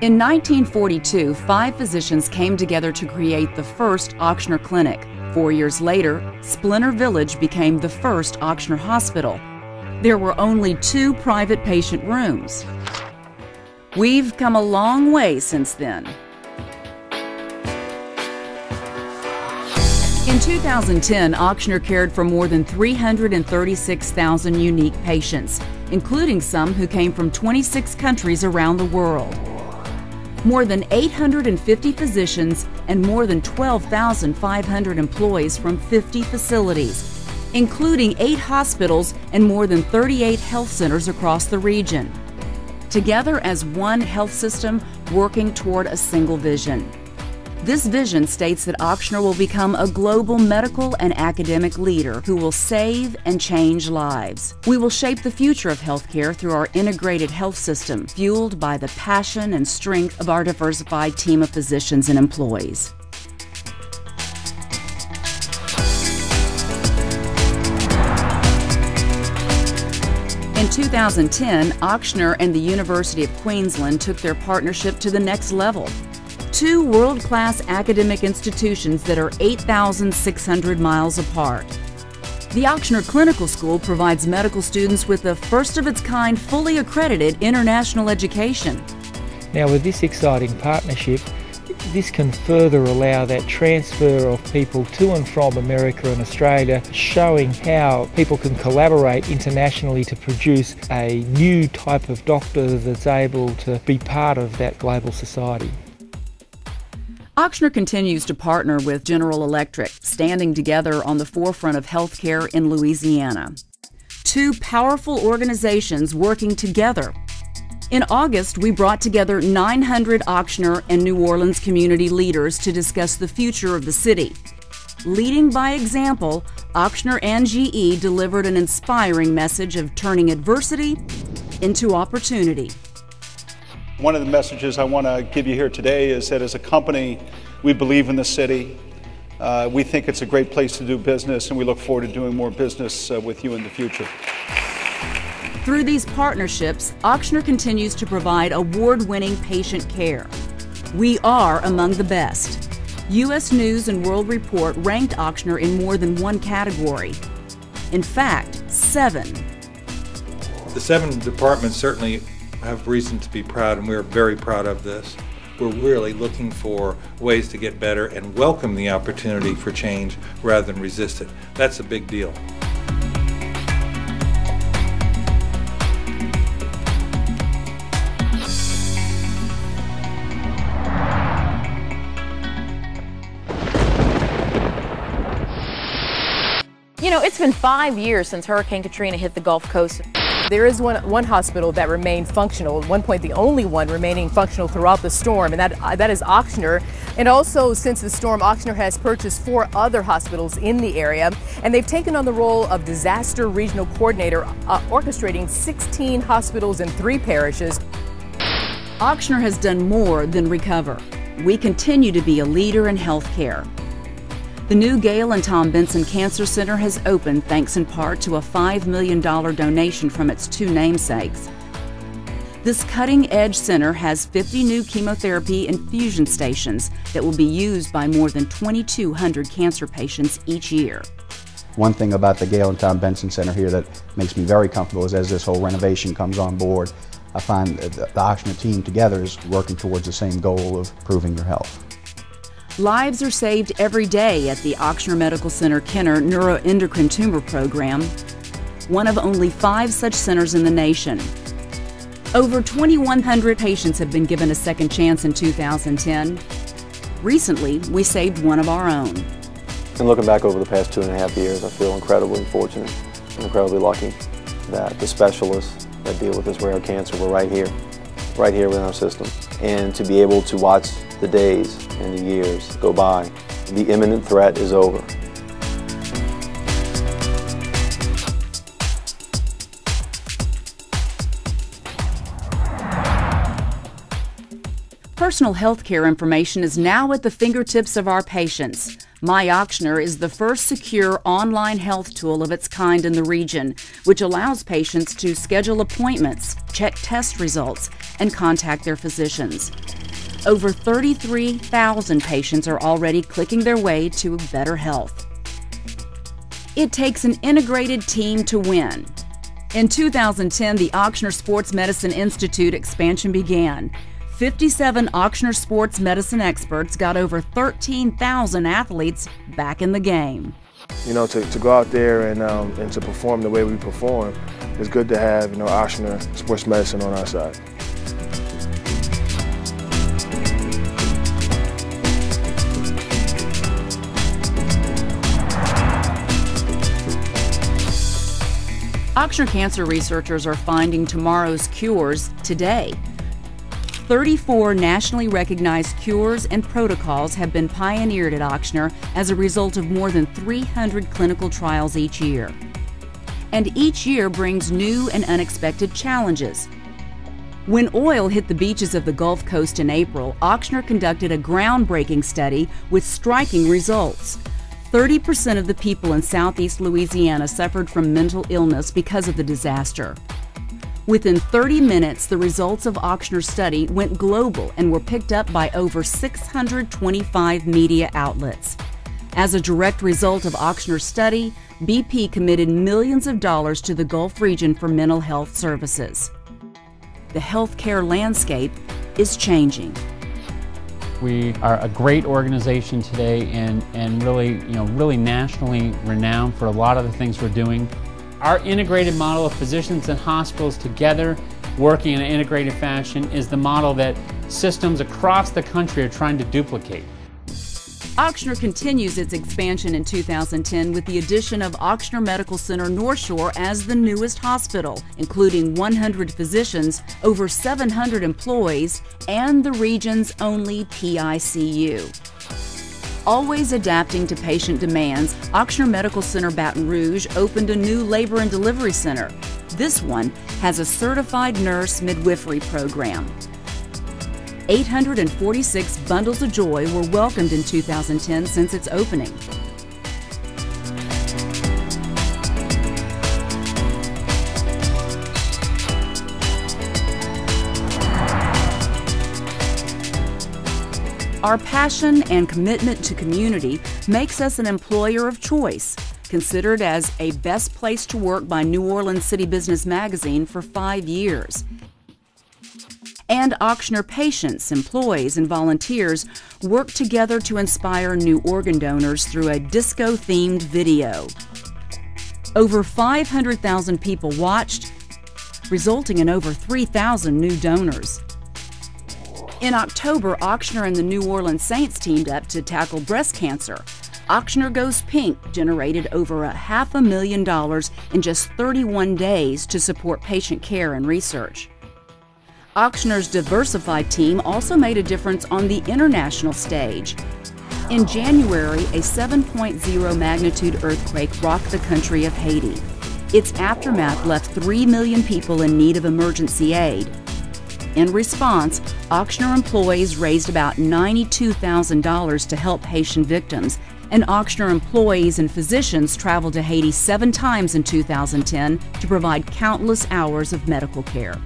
In 1942, five physicians came together to create the first Ochsner Clinic. Four years later, Splinter Village became the first Ochsner Hospital. There were only two private patient rooms. We've come a long way since then. In 2010, Ochsner cared for more than 336,000 unique patients, including some who came from 26 countries around the world. More than 850 physicians and more than 12,500 employees from 50 facilities, including eight hospitals and more than 38 health centers across the region. Together as one health system working toward a single vision. This vision states that Ochsner will become a global medical and academic leader who will save and change lives. We will shape the future of healthcare through our integrated health system, fueled by the passion and strength of our diversified team of physicians and employees. In 2010, Ochsner and the University of Queensland took their partnership to the next level two world class academic institutions that are 8,600 miles apart. The Ochsner Clinical School provides medical students with a first of its kind, fully accredited international education. Now, with this exciting partnership, this can further allow that transfer of people to and from America and Australia, showing how people can collaborate internationally to produce a new type of doctor that's able to be part of that global society. Ochsner continues to partner with General Electric, standing together on the forefront of healthcare in Louisiana. Two powerful organizations working together. In August, we brought together 900 Ochsner and New Orleans community leaders to discuss the future of the city. Leading by example, Ochsner and GE delivered an inspiring message of turning adversity into opportunity. One of the messages I want to give you here today is that as a company, we believe in the city. Uh, we think it's a great place to do business, and we look forward to doing more business uh, with you in the future. Through these partnerships, Ochsner continues to provide award winning patient care. We are among the best. U.S. News and World Report ranked Ochsner in more than one category. In fact, seven. The seven departments certainly have reason to be proud, and we're very proud of this. We're really looking for ways to get better and welcome the opportunity for change rather than resist it. That's a big deal. You know, it's been five years since Hurricane Katrina hit the Gulf Coast. There is one, one hospital that remained functional, at one point the only one remaining functional throughout the storm, and that, uh, that is Ochsner. And also, since the storm, Ochsner has purchased four other hospitals in the area, and they've taken on the role of disaster regional coordinator, uh, orchestrating 16 hospitals in three parishes. Ochsner has done more than recover. We continue to be a leader in healthcare. The new Gail and Tom Benson Cancer Center has opened thanks in part to a $5 million donation from its two namesakes. This cutting edge center has 50 new chemotherapy infusion stations that will be used by more than 2,200 cancer patients each year. One thing about the Gail and Tom Benson Center here that makes me very comfortable is as this whole renovation comes on board, I find the, the team together is working towards the same goal of improving your health. Lives are saved every day at the Ochsner Medical Center Kenner Neuroendocrine Tumor Program, one of only five such centers in the nation. Over 2,100 patients have been given a second chance in 2010. Recently, we saved one of our own. And looking back over the past two and a half years, I feel incredibly fortunate and incredibly lucky that the specialists that deal with this rare cancer were right here, right here within our system. And to be able to watch the days and the years go by. The imminent threat is over. Personal health care information is now at the fingertips of our patients. MyOchsner is the first secure online health tool of its kind in the region, which allows patients to schedule appointments, check test results, and contact their physicians. Over 33,000 patients are already clicking their way to better health. It takes an integrated team to win. In 2010, the Ochsner Sports Medicine Institute expansion began. 57 Ochsner sports medicine experts got over 13,000 athletes back in the game. You know, to, to go out there and, um, and to perform the way we perform, it's good to have, you know, Ochsner sports medicine on our side. Ochsner cancer researchers are finding tomorrow's cures today. 34 nationally recognized cures and protocols have been pioneered at Ochsner as a result of more than 300 clinical trials each year. And each year brings new and unexpected challenges. When oil hit the beaches of the Gulf Coast in April, Ochsner conducted a groundbreaking study with striking results. 30% of the people in southeast Louisiana suffered from mental illness because of the disaster. Within 30 minutes, the results of Ochsner's study went global and were picked up by over 625 media outlets. As a direct result of Ochsner's study, BP committed millions of dollars to the Gulf region for mental health services. The healthcare landscape is changing. We are a great organization today and, and really, you know, really nationally renowned for a lot of the things we're doing. Our integrated model of physicians and hospitals together working in an integrated fashion is the model that systems across the country are trying to duplicate. Ochsner continues its expansion in 2010 with the addition of Ochsner Medical Center North Shore as the newest hospital, including 100 physicians, over 700 employees, and the region's only PICU. Always adapting to patient demands, Ochsner Medical Center Baton Rouge opened a new labor and delivery center. This one has a certified nurse midwifery program. 846 bundles of joy were welcomed in 2010 since its opening. Our passion and commitment to community makes us an employer of choice, considered as a best place to work by New Orleans City Business Magazine for five years and Ochsner patients, employees, and volunteers work together to inspire new organ donors through a disco themed video. Over 500,000 people watched, resulting in over 3,000 new donors. In October, Ochsner and the New Orleans Saints teamed up to tackle breast cancer. Ochsner Goes Pink generated over a half a million dollars in just 31 days to support patient care and research. Ochsner's diversified team also made a difference on the international stage. In January, a 7.0 magnitude earthquake rocked the country of Haiti. Its aftermath left 3 million people in need of emergency aid. In response, Ochsner employees raised about $92,000 to help Haitian victims, and Ochsner employees and physicians traveled to Haiti seven times in 2010 to provide countless hours of medical care.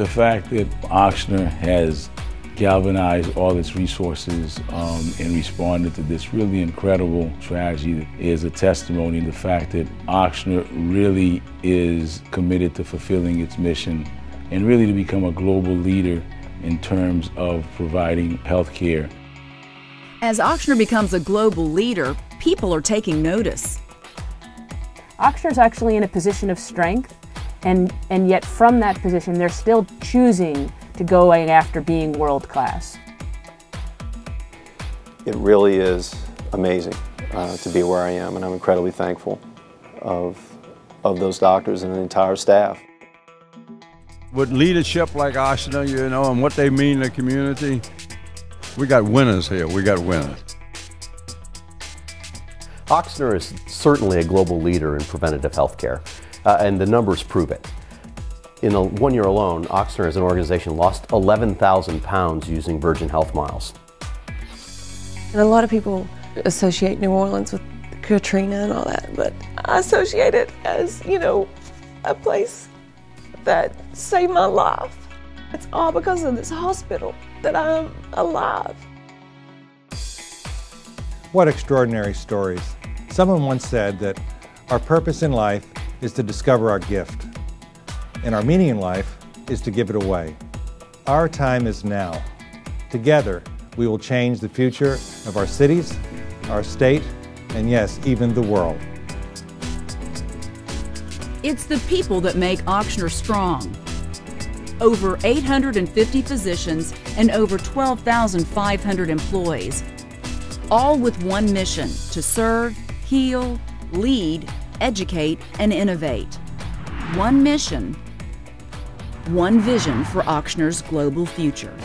The fact that Ochsner has galvanized all its resources um, and responded to this really incredible tragedy is a testimony to the fact that Ochsner really is committed to fulfilling its mission and really to become a global leader in terms of providing health care. As Ochsner becomes a global leader, people are taking notice. Ochsner is actually in a position of strength and, and yet from that position, they're still choosing to go after being world class. It really is amazing uh, to be where I am, and I'm incredibly thankful of, of those doctors and the entire staff. With leadership like Ochsner, you know, and what they mean to the community, we got winners here. We got winners. Ochsner is certainly a global leader in preventative health care uh, and the numbers prove it. In a, one year alone, Ochsner as an organization lost 11,000 pounds using Virgin Health Miles. And a lot of people associate New Orleans with Katrina and all that, but I associate it as, you know, a place that saved my life. It's all because of this hospital that I'm alive. What extraordinary stories. Someone once said that our purpose in life is to discover our gift, and our meaning in life is to give it away. Our time is now. Together, we will change the future of our cities, our state, and yes, even the world. It's the people that make Ochsner strong. Over 850 physicians and over 12,500 employees, all with one mission to serve, heal, lead, educate, and innovate. One mission, one vision for Ochsner's global future.